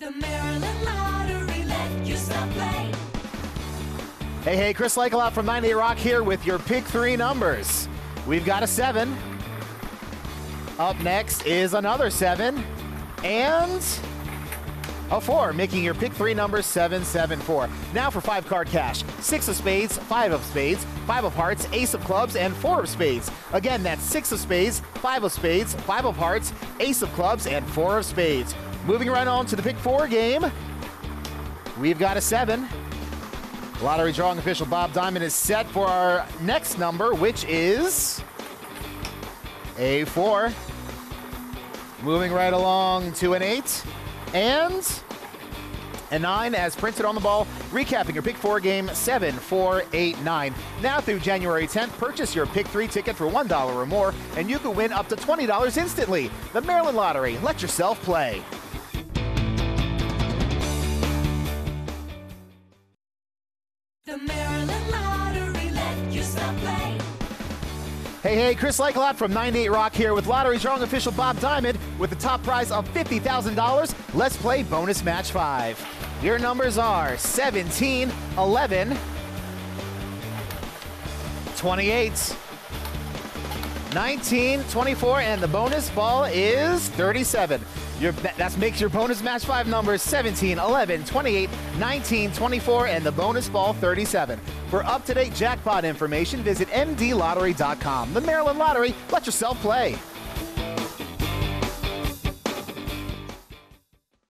The Maryland Lottery let you stop play. Hey, hey, Chris Lakelot from 90 Rock here with your pick three numbers. We've got a seven. Up next is another seven. And a four, making your pick three number 774. Now for five card cash six of spades, five of spades, five of hearts, ace of clubs, and four of spades. Again, that's six of spades, five of spades, five of hearts, ace of clubs, and four of spades. Moving right on to the pick four game. We've got a seven. Lottery drawing official Bob Diamond is set for our next number, which is a four. Moving right along to an eight and a nine as printed on the ball. Recapping your pick four game seven, four, eight, nine. Now through January 10th, purchase your pick three ticket for $1 or more, and you can win up to $20 instantly. The Maryland Lottery. Let yourself play. The Maryland Lottery let play. Hey, hey, Chris Lakelot from 98 Rock here with Lottery Drawing official Bob Diamond with the top prize of $50,000. Let's play bonus match five. Your numbers are 17, 11, 28, 19, 24, and the bonus ball is 37. Your, that makes your bonus match five numbers 17, 11, 28, 19, 24, and the bonus ball 37. For up to date jackpot information, visit mdlottery.com. The Maryland Lottery, let yourself play.